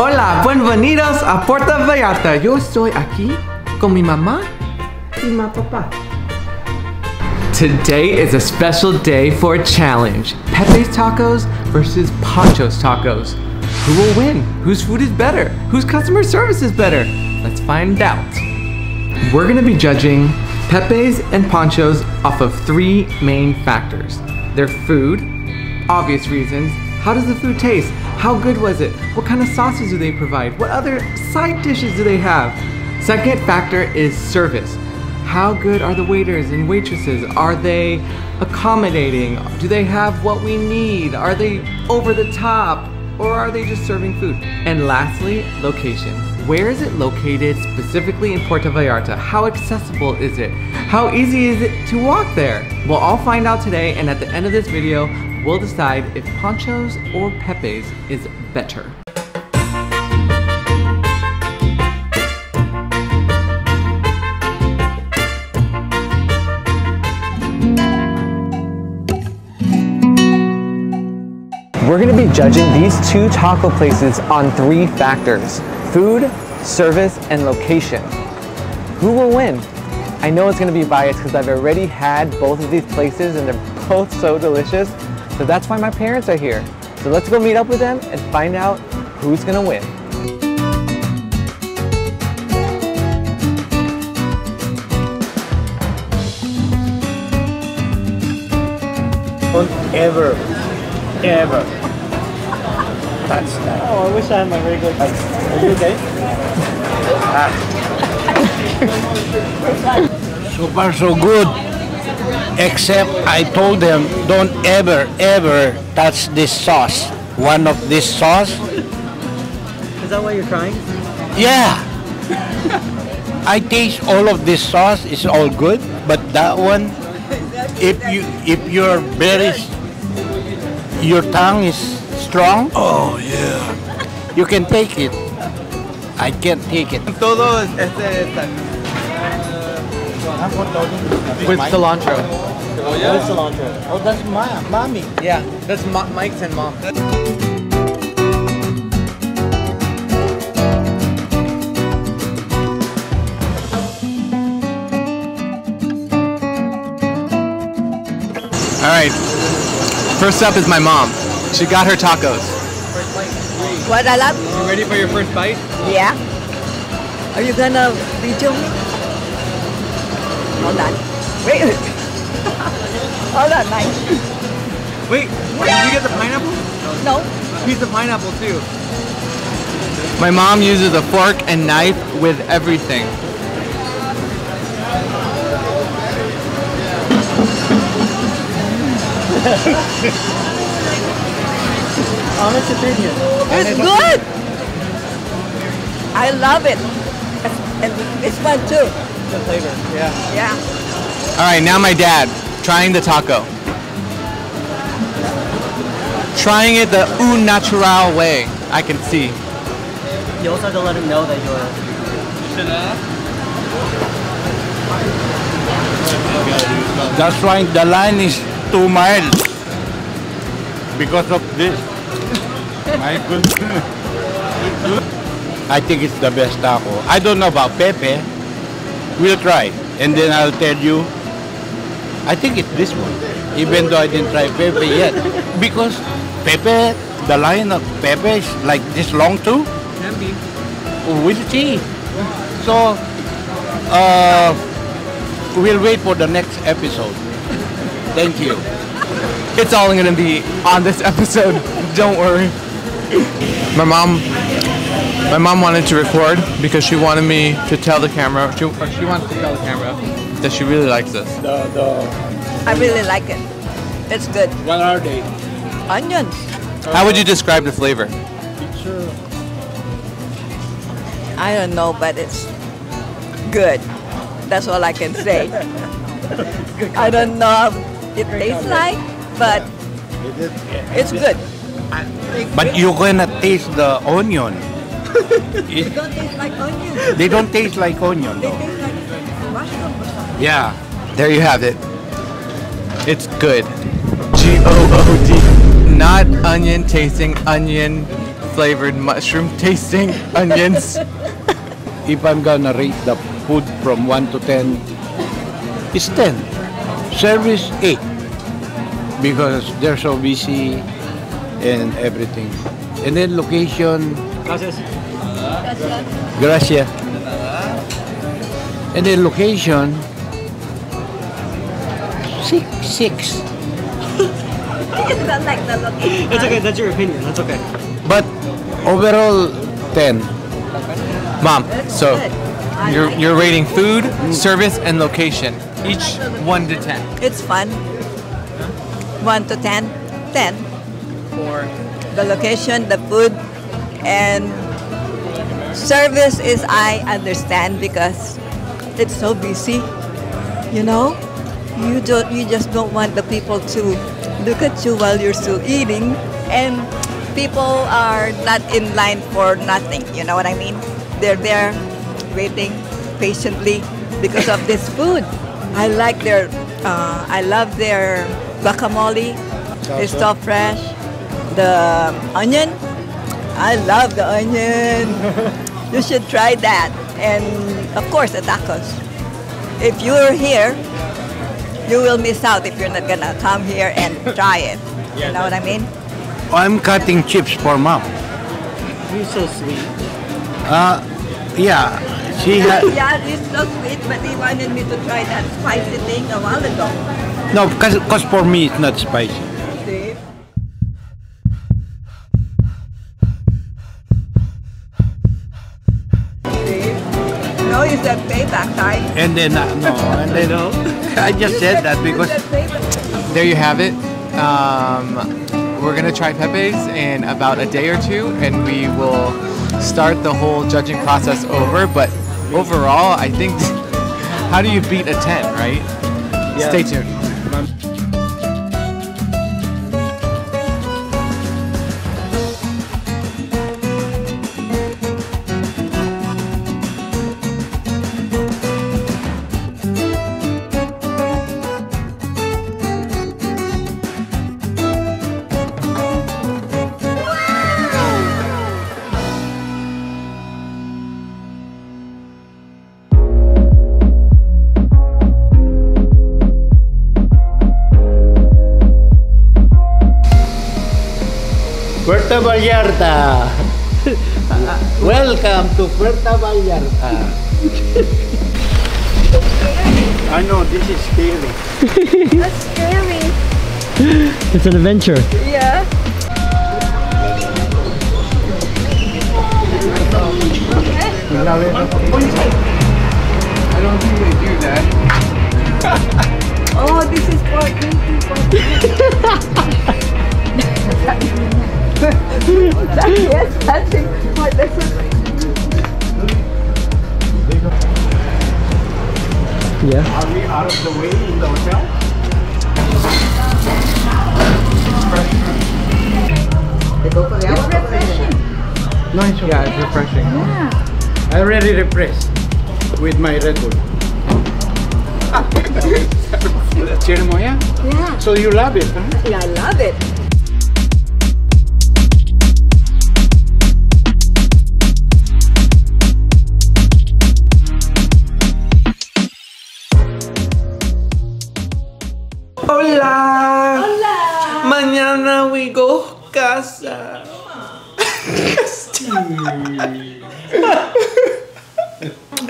Hola, bienvenidos a Puerto Vallarta. Yo estoy aquí con mi mamá y mi papá. Today is a special day for a challenge. Pepe's Tacos versus Pancho's Tacos. Who will win? Whose food is better? Whose customer service is better? Let's find out. We're gonna be judging Pepe's and Pancho's off of three main factors. Their food, obvious reasons. How does the food taste? How good was it? What kind of sauces do they provide? What other side dishes do they have? Second factor is service. How good are the waiters and waitresses? Are they accommodating? Do they have what we need? Are they over the top? Or are they just serving food? And lastly, location. Where is it located specifically in Puerto Vallarta? How accessible is it? How easy is it to walk there? We'll all find out today and at the end of this video, we'll decide if Pancho's or Pepe's is better. We're gonna be judging these two taco places on three factors food, service, and location. Who will win? I know it's gonna be biased because I've already had both of these places and they're both so delicious. So that's why my parents are here. So let's go meet up with them and find out who's gonna win. Don't ever, ever touch that. Oh, I wish I had my regular. Are you okay? Ah. So far, so good. Except I told them, don't ever, ever touch this sauce. One of this sauce. Is that why you're crying? Yeah. I taste all of this sauce. It's all good, but that one, if you if you're very, your tongue is strong. Oh yeah. You can take it. I can't take it. Todo este with cilantro. Oh, what is cilantro? Oh, that's my mommy. Yeah, that's Mike's and mom. All right. First up is my mom. She got her tacos. What I love? You ready for your first bite? Yeah. Are you gonna video me? Hold on. Wait. Hold on, Mike. Wait, did you get the pineapple? No. Piece of pineapple too. My mom uses a fork and knife with everything. Honest opinion. It's good. I love it. And this one too. The flavor. Yeah. Yeah. All right, now my dad trying the taco. Trying it the un natural way. I can see. You also have to let him know that you're. That's why the line is two miles because of this. My goodness. I think it's the best taco. I don't know about Pepe. We'll try, and then I'll tell you. I think it's this one, even though I didn't try Pepe yet, because Pepe, the line of Pepe is like this long too. Can be. We'll see. So, uh, we'll wait for the next episode. Thank you. It's all gonna be on this episode. Don't worry. My mom, my mom wanted to record because she wanted me to tell the camera. She, or she wants to tell the camera that she really likes this. The, the, I really like it. It's good. what are they? Onions. How would you describe the flavor? It's, I don't know, but it's good. That's all I can say. I don't know how it tastes like, but it's good. but you're gonna taste the onion. It- don't taste like onion. they don't taste like onion They taste like mushroom or something. Yeah. There you have it. It's good. G O O D. Not onion tasting onion flavored mushroom tasting onions. If I'm gonna rate the food from 1 to 10, it's 10. Service 8. Because they're so busy and everything. And then location, Gracias. Gracia. And the location, 6, 6. It's not like the location. That's okay. That's your opinion. That's okay. But overall, 10. Mom, so good. You're like you're rating food, service, and location, each one to ten. It's fun. 1 to 10. 10. For The location, the food, and service is I understand because it's so busy. You know? You don't you just don't want the people to look at you while you're still eating and people are not in line for nothing, you know what I mean? They're there waiting patiently because of this food. I like their uh, I love their guacamole. It's so fresh. The onion, I love the onion. you should try that. And of course, the tacos. If you're here, you will miss out if you're not gonna come here and try it. You know what I mean? I'm cutting chips for mom. You're so sweet. Uh, yeah, she had, yeah, it's so sweet, but he wanted me to try that spicy thing a while ago. no, because for me it's not spicy. Then, uh, no, and then, I just said that because said there you have it. Um, we're gonna try Pepe's in about a day or two, and we will start the whole judging process over. But overall, I think, how do you beat a ten, right? Stay tuned. Puerto Vallarta. Welcome to Puerto Vallarta. I know this is scary. That's scary. It's an adventure. Yeah. I don't think they do that. Oh, this is for yes, touching. Oh, this is Yeah. Are we out of the way in the hotel? No, it's okay. Yeah, it's refreshing. Yeah. I already refreshed with my Red Bull. Chirimoya? Yeah. So you love it, huh? Yeah, I love it.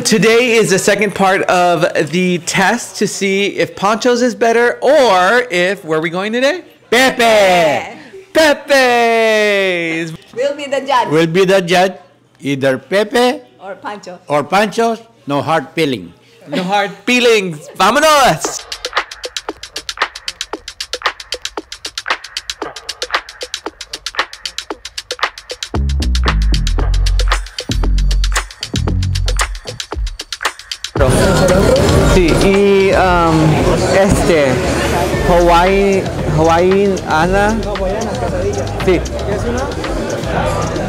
Today is the second part of the test to see if Pancho's is better or if where are we going today? Pepe! Pepe. We'll be the judge. We'll be the judge, either Pepe or Pancho. or Panchos, no hard feeling. No hard feelings. Vámonos. Este, Hawaii, Hawaii Ana. Sí.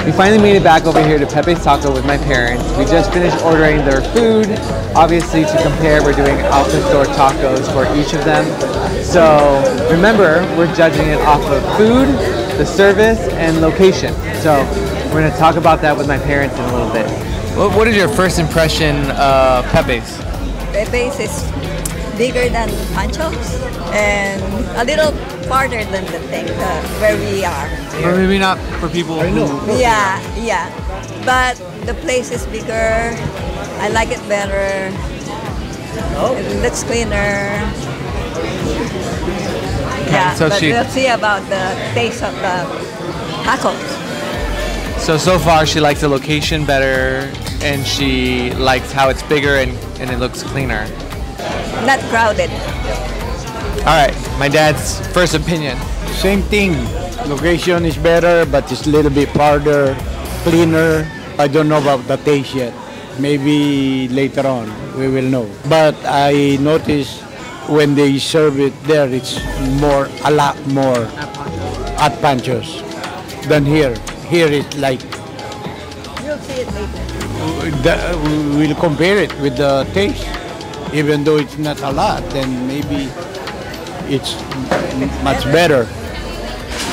We finally made it back over here to Pepe's Taco with my parents. We just finished ordering their food. Obviously, to compare, we're doing out the tacos for each of them. So remember, we're judging it off of food, the service, and location. So We're gonna talk about that with my parents in a little bit. What, what is your first impression of Pepe's? Pepe's is bigger than Pancho's and a little farther than the thing uh, where we are. Or maybe not for people who. Know. Yeah, yeah. But the place is bigger. I like it better. Oh. It looks cleaner. Yeah, so but she- we'll see about the taste of the tacos. So so far, she likes the location better, and she likes how it's bigger and, and it looks cleaner. Not crowded. All right, my dad's first opinion. Same thing. Location is better, but it's a little bit farther, cleaner. I don't know about the taste yet. Maybe later on we will know. But I noticed when they serve it there, it's more, a lot more at Pancho's than here. Here it's like You'll see it later. the, we'll compare it with the taste. Even though it's not a lot, then maybe it's much better.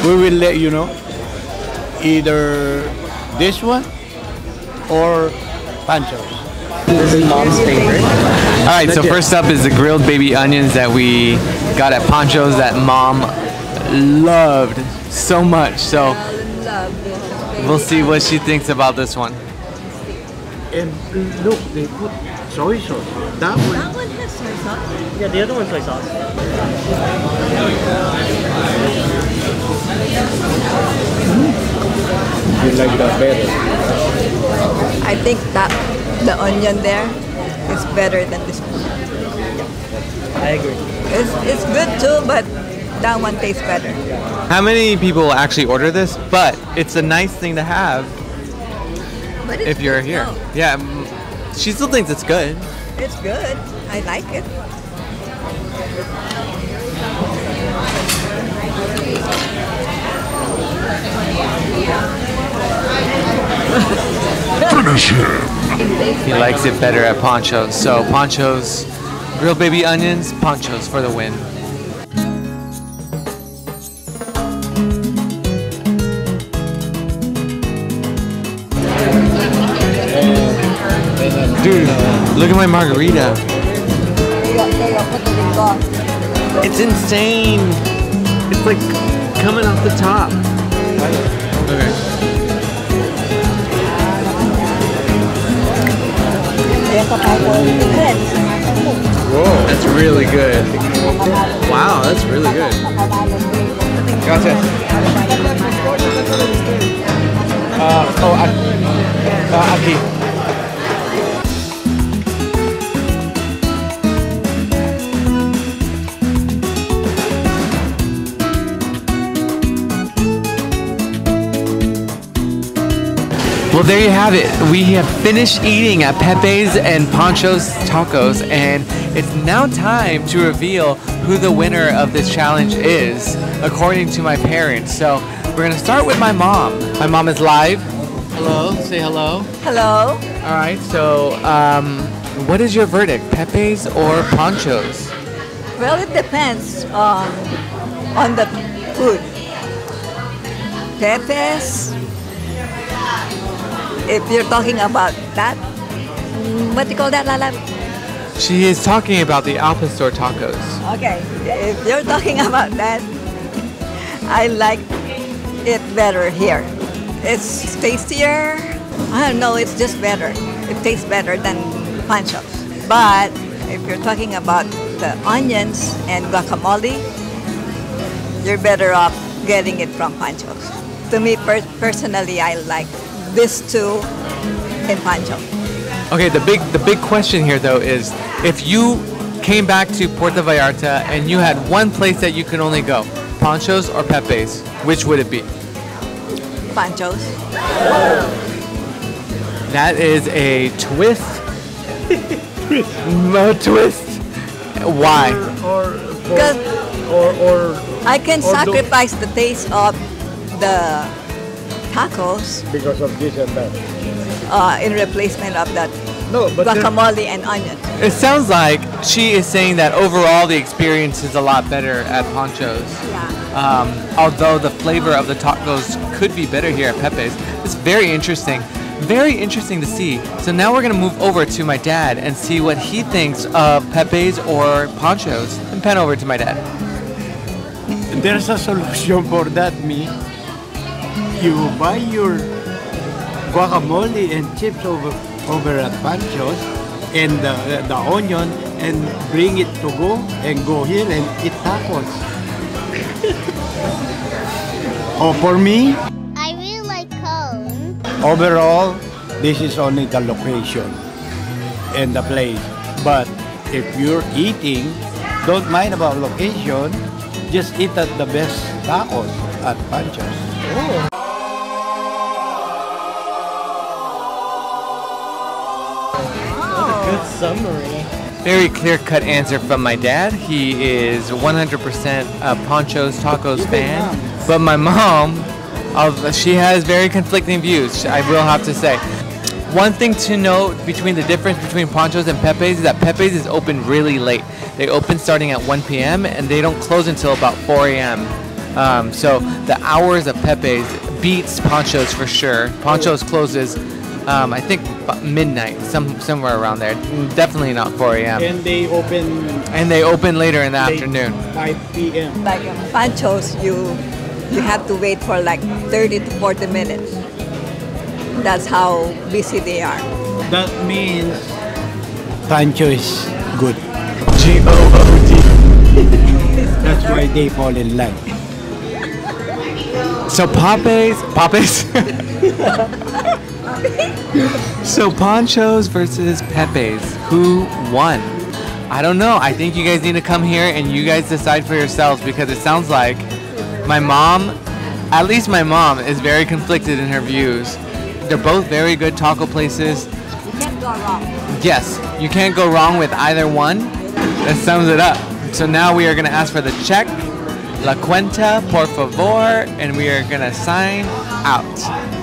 We will let you know either this one or Pancho's. This is mom's favorite. All right, so first up is the grilled baby onions that we got at Pancho's that mom loved so much. So I love this. we'll see what she thinks about this one. And look, they put soy sauce. That one. That one has soy sauce. Yeah, the other one's soy sauce. You like that better? I think that the onion there is better than this one. I agree. It's, it's good too, but that one tastes better. How many people actually order this? But it's a nice thing to have if you're here. though. Yeah, mm, she still thinks it's good. It's good. I like it. Finish him. He likes it better at Pancho's. So Pancho's grilled baby onions, Pancho's for the win. Dude, look at my margarita. It's insane. It's like coming off the top. Okay. Whoa, that's really good. Wow, that's really good. Gotcha. Uh, oh, I, uh, aquí. There you have it. We have finished eating at Pepe's and Pancho's Tacos, and it's now time to reveal who the winner of this challenge is, according to my parents. So we're gonna start with my mom. My mom is live. Hello, say hello. Hello. All right. So, um, what is your verdict, Pepe's or Pancho's? Well, it depends um, on the food. Pepe's, if you're talking about that, mm, what do you call that, Lala? She is talking about the Al Pastor tacos. Okay, if you're talking about that, I like it better here. It's tastier. I don't know, it's just better. It tastes better than Pancho's. But if you're talking about the onions and guacamole, you're better off getting it from Pancho's. To me per- personally, I like this two in Pancho. Okay, the big the big question here though is if you came back to Puerto Vallarta and you had one place that you could only go, Pancho's or Pepe's, which would it be? Pancho's. That is a twist. no twist. Why? Or, Because or, or I can Or sacrifice the taste of the tacos because of this and that. uh, in replacement of that No, but guacamole and onion. It sounds like she is saying that overall the experience is a lot better at Pancho's. Yeah. Um, although the flavor of the tacos could be better here at Pepe's. It's very interesting. Very interesting to see. So now we're gonna move over to my dad and see what he thinks of Pepe's or Pancho's. And pen over to my dad. There's a solution for that, me. You buy your guacamole and chips over over at Pancho's and the, the onion and bring it to go and go here and eat tacos. oh, for me, I really like cone. overall, this is only the location and the place. But if you're eating, don't mind about location, just eat at the best tacos at Pancho's. Good summary. Very clear cut answer from my dad. He is 100% a Pancho's Tacos fan. But my mom, she has very conflicting views, I will have to say. One thing to note between the difference between Pancho's and Pepe's is that Pepe's is open really late. They open starting at 1 p.m. and they don't close until about 4 a.m. Um, so the hours of Pepe's beats Pancho's for sure. Pancho's closes, um, I think, midnight, some somewhere around there. Definitely not 4 a.m. And they open And they open later in the afternoon. 5 p.m. Like Panchos, you you have to wait for like 30 to 40 minutes. That's how busy they are. That means Pancho is good. G O O D. That's why they fall in love. So Pape's, Pape's. so Pancho's versus Pepe's. Who won? I don't know. I think you guys need to come here and you guys decide for yourselves because it sounds like my mom, at least my mom, is very conflicted in her views. They're both very good taco places. You can't go wrong. Yes, you can't go wrong with either one. That sums it up. So now we are going to ask for the check, la cuenta, por favor, and we are going to sign out.